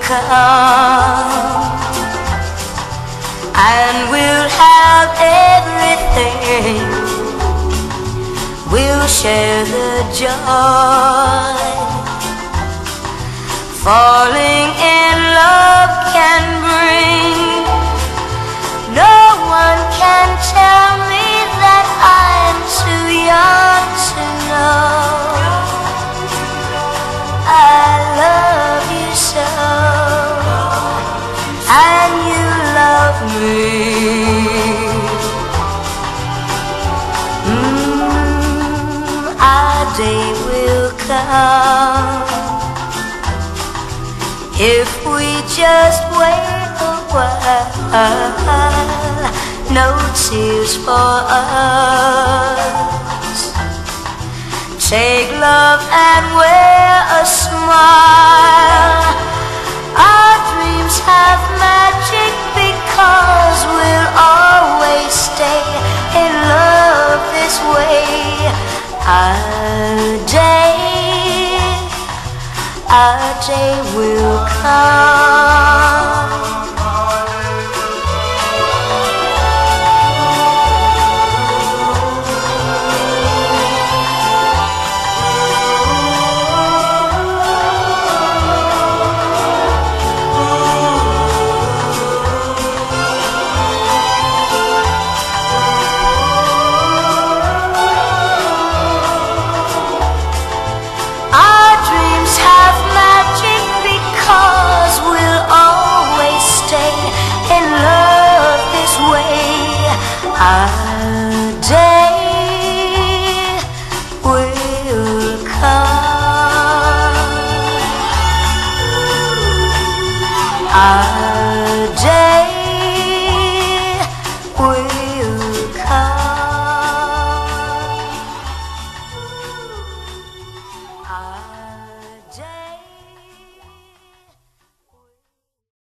come and we'll have everything. We'll share the joy. Falling in if we just wait a while. No tears for us. Take love and wear a smile. Our dreams have magic because we'll always stay in love this way. Our day, day will come. Our